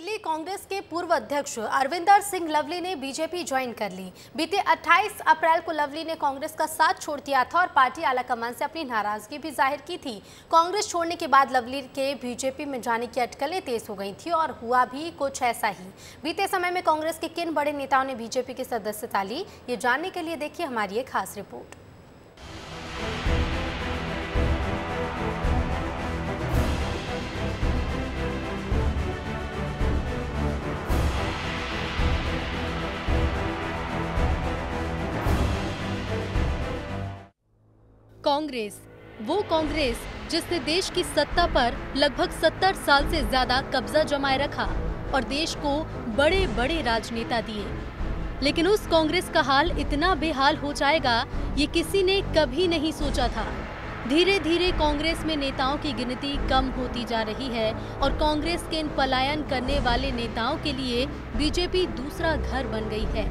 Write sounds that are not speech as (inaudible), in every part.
दिल्ली कांग्रेस के पूर्व अध्यक्ष अरविंदर सिंह लवली ने बीजेपी ज्वाइन कर ली। बीते 28 अप्रैल को लवली ने कांग्रेस का साथ छोड़ दिया था और पार्टी आलाकमान से अपनी नाराज़गी भी ज़ाहिर की थी। कांग्रेस छोड़ने के बाद लवली के बीजेपी में जाने की अटकलें तेज हो गई थी और हुआ भी कुछ ऐसा ही। बीते समय में कांग्रेस के किन बड़े नेताओं ने बीजेपी की सदस्यता ली, ये जानने के लिए देखिए हमारी एक खास रिपोर्ट। कांग्रेस। वो कांग्रेस, जिसने देश की सत्ता पर लगभग 70 साल से ज़्यादा कब्जा जमाए रखा और देश को बड़े बड़े राजनेता दिए। लेकिन उस कांग्रेस का हाल इतना बेहाल हो जाएगा, ये किसी ने कभी नहीं सोचा था। धीरे धीरे कांग्रेस में नेताओं की गिनती कम होती जा रही है और कांग्रेस के इन पलायन करने वाले नेताओं के लिए बीजेपी दूसरा घर बन गई है।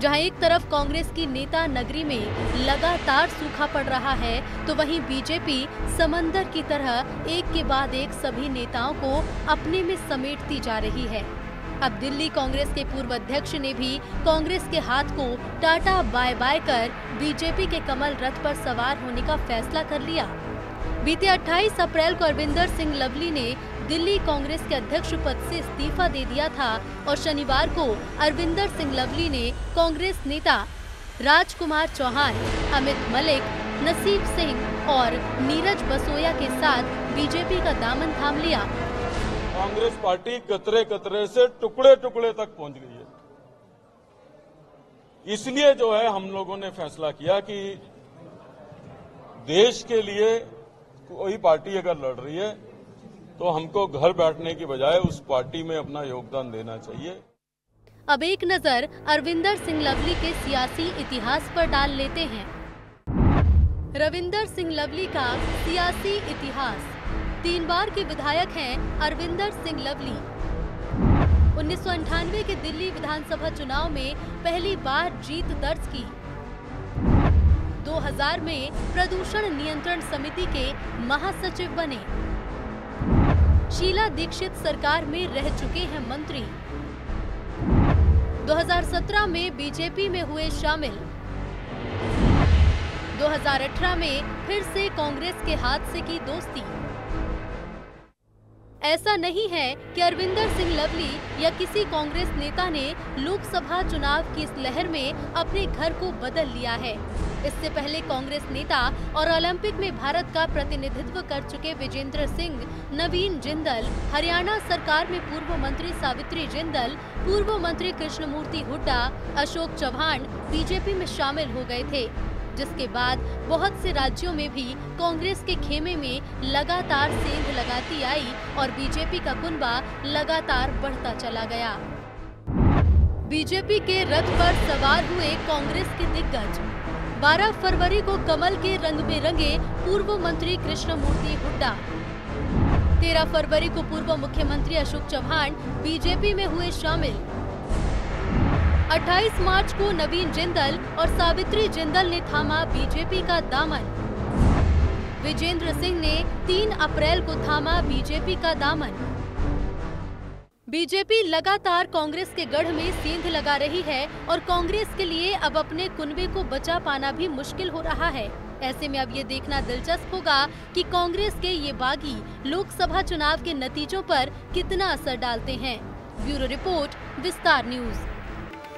जहाँ एक तरफ़ कांग्रेस की नेता नगरी में लगातार सूखा पड़ रहा है तो वहीं बीजेपी समंदर की तरह एक के बाद एक सभी नेताओं को अपने में समेटती जा रही है। अब दिल्ली कांग्रेस के पूर्व अध्यक्ष ने भी कांग्रेस के हाथ को टाटा बाय बाय कर बीजेपी के कमल रथ पर सवार होने का फैसला कर लिया। बीते 28 अप्रैल को अरविंदर सिंह लवली ने दिल्ली कांग्रेस के अध्यक्ष पद से इस्तीफा दे दिया था और शनिवार को अरविंदर सिंह लवली ने कांग्रेस नेता राजकुमार चौहान, अमित मलिक, नसीब सिंह और नीरज बसोया के साथ बीजेपी का दामन थाम लिया। कांग्रेस पार्टी कतरे कतरे से टुकड़े टुकड़े तक पहुँच गई है। इसलिए जो है हम लोगों ने फैसला किया कि देश के लिए कोई पार्टी अगर लड़ रही है तो हमको घर बैठने की बजाय उस पार्टी में अपना योगदान देना चाहिए। अब एक नज़र अरविंदर सिंह लवली के सियासी इतिहास पर डाल लेते हैं। रविंदर सिंह लवली का सियासी इतिहास। तीन बार के विधायक हैं अरविंदर सिंह लवली। उन्नीस के दिल्ली विधानसभा चुनाव में पहली बार जीत दर्ज की। 2000 में प्रदूषण नियंत्रण समिति के महासचिव बने। शीला दीक्षित सरकार में रह चुके हैं मंत्री। 2017 में बीजेपी में हुए शामिल। 2018 में फिर से कांग्रेस के हाथ से की दोस्ती। ऐसा नहीं है कि अरविंदर सिंह लवली या किसी कांग्रेस नेता ने लोकसभा चुनाव की इस लहर में अपने घर को बदल लिया है। इससे पहले कांग्रेस नेता और ओलंपिक में भारत का प्रतिनिधित्व कर चुके विजेंद्र सिंह, नवीन जिंदल, हरियाणा सरकार में पूर्व मंत्री सावित्री जिंदल, पूर्व मंत्री कृष्णमूर्ति हुड्डा, अशोक चौहान बीजेपी में शामिल हो गए थे। जिसके बाद बहुत से राज्यों में भी कांग्रेस के खेमे में लगातार सेंध लगाती आई और बीजेपी का कुनबा लगातार बढ़ता चला गया। बीजेपी के रथ पर सवार हुए कांग्रेस के दिग्गज। 12 फरवरी को कमल के रंग में रंगे पूर्व मंत्री कृष्णमूर्ति हुड्डा। 13 फरवरी को पूर्व मुख्यमंत्री अशोक चौहान बीजेपी में हुए शामिल। 28 मार्च को नवीन जिंदल और सावित्री जिंदल ने थामा बीजेपी का दामन। विजेंद्र सिंह ने 3 अप्रैल को थामा बीजेपी का दामन। बीजेपी लगातार कांग्रेस के गढ़ में सेंध लगा रही है और कांग्रेस के लिए अब अपने कुनबे को बचा पाना भी मुश्किल हो रहा है। ऐसे में अब ये देखना दिलचस्प होगा कि कांग्रेस के ये बागी लोकसभा चुनाव के नतीजों पर कितना असर डालते हैं। Bureau report, Vistaar news.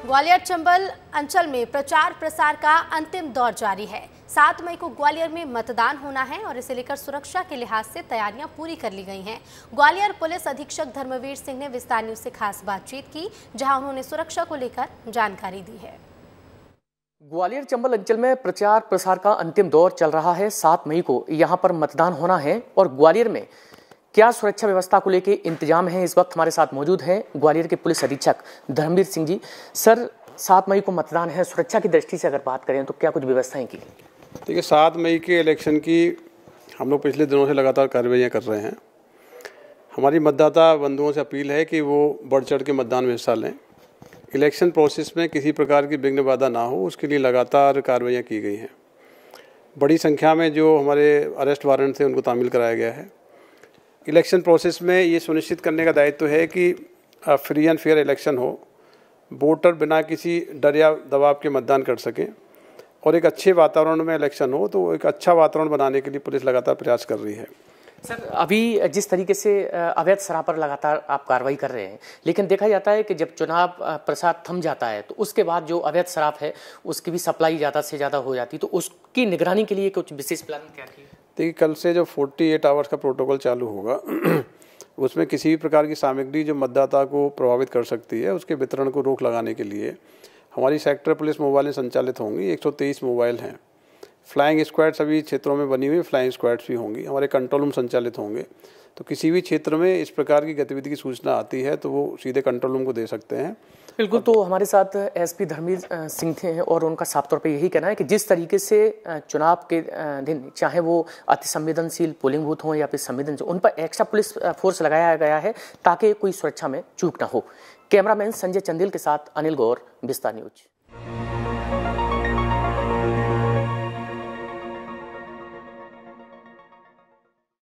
Gwalior Chambal अंचल में प्रचार प्रसार का अंतिम दौर जारी है। सात मई को ग्वालियर में मतदान होना है और इसे लेकर सुरक्षा के लिहाज से तैयारियाँ पूरी कर ली गई हैं। ग्वालियर पुलिस अधीक्षक धर्मवीर सिंह ने विस्तार न्यूज़ से खास बातचीत की, जहाँ उन्होंने सुरक्षा को लेकर जानकारी दी है। ग्वालियर चंबल अंचल में प्रचार प्रसार का अंतिम दौर चल रहा है। सात मई को यहाँ पर मतदान होना है और ग्वालियर में क्या सुरक्षा व्यवस्था को लेकर इंतज़ाम है? इस वक्त हमारे साथ मौजूद हैं ग्वालियर के पुलिस अधीक्षक धर्मवीर सिंह जी। सर, सात मई को मतदान है, सुरक्षा की दृष्टि से अगर बात करें तो क्या कुछ व्यवस्थाएँ की देखिए, सात मई के इलेक्शन की हम लोग पिछले दिनों से लगातार कार्रवाइयाँ कर रहे हैं। हमारी मतदाता बंधुओं से अपील है कि वो बढ़ चढ़ के मतदान में हिस्सा लें। इलेक्शन प्रोसेस में किसी प्रकार की विघ्न बाधा ना हो, उसके लिए लगातार कार्रवाइयाँ की गई हैं। बड़ी संख्या में जो हमारे अरेस्ट वारंट थे, उनको तामील कराया गया है। इलेक्शन प्रोसेस में ये सुनिश्चित करने का दायित्व तो है कि फ्री एंड फेयर इलेक्शन हो, वोटर बिना किसी डर या दबाव के मतदान कर सकें और एक अच्छे वातावरण में इलेक्शन हो तो एक अच्छा वातावरण बनाने के लिए पुलिस लगातार प्रयास कर रही है। सर, अभी जिस तरीके से अवैध शराब पर लगातार आप कार्रवाई कर रहे हैं, लेकिन देखा जाता है कि जब चुनाव प्रसाद थम जाता है तो उसके बाद जो अवैध शराब है, उसकी भी सप्लाई ज़्यादा से ज़्यादा हो जाती है तो उसकी निगरानी के लिए कुछ विशेष प्लान क्या की देखिए, कल से जो 48 आवर्स का प्रोटोकॉल चालू होगा, (clears throat) उसमें किसी भी प्रकार की सामग्री जो मतदाता को प्रभावित कर सकती है, उसके वितरण को रोक लगाने के लिए हमारी सेक्टर पुलिस मोबाइलें संचालित होंगी। 123 मोबाइल हैं। फ्लाइंग स्क्वाड सभी क्षेत्रों में बनी हुई फ्लाइंग स्क्वाड्स भी होंगी। हमारे कंट्रोल रूम संचालित होंगे। तो किसी भी क्षेत्र में इस प्रकार की गतिविधि की सूचना आती है तो वो सीधे कंट्रोल रूम को दे सकते हैं। बिल्कुल तो हमारे साथ एसपी धर्मवीर सिंह थे और उनका साफ़ तौर पे यही कहना है कि जिस तरीके से चुनाव के दिन, चाहे वो अति संवेदनशील पोलिंग बूथ हो या फिर संवेदनशील उन पर एक्स्ट्रा पुलिस फोर्स लगाया गया है ताकि कोई सुरक्षा में चूक ना हो। कैमरामैन संजय चंदेल के साथ अनिल गौर बिस्ता न्यूज़।